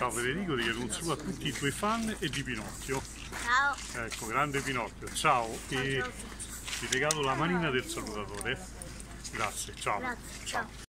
Ciao Federico, ti chiedo un saluto a tutti i tuoi fan e di Pinocchio. Ciao. Ecco, grande Pinocchio, ciao e ti regalo la manina del salutatore. Grazie, ciao. Grazie, ciao.